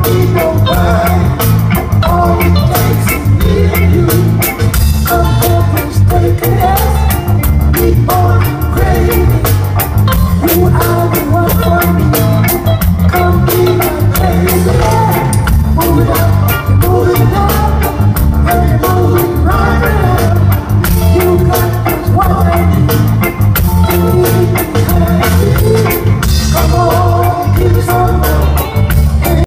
people.